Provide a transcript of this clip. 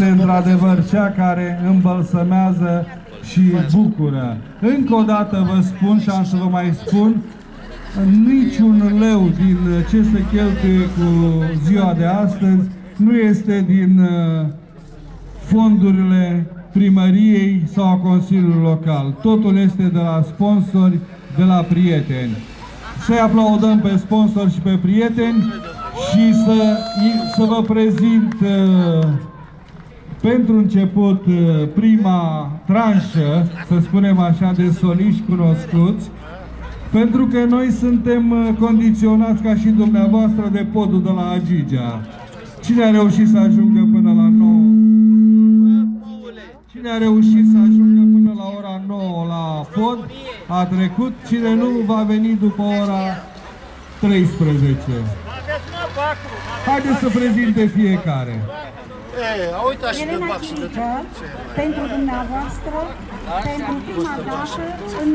este într-adevăr cea care îmbălsămează și bucură. Încă o dată vă spun și am să vă mai spun, niciun leu din ce se cheltuie cu ziua de astăzi nu este din uh, fondurile primăriei sau a Consiliului Local. Totul este de la sponsori, de la prieteni. Să-i aplaudăm pe sponsori și pe prieteni și să, să vă prezint uh, pentru început uh, prima tranșă, să spunem așa, de soliști cunoscuți, pentru că noi suntem uh, condiționați ca și dumneavoastră de podul de la Agigea. Cine a reușit să ajungă până la 9? Cine a reușit să ajungă până la ora 9 la pod a trecut, cine nu va veni după ora 13. Haideți să prezinte fiecare. E, a uitat și de Elena bac și de Chirică, pentru dumneavoastră, pentru prima dată în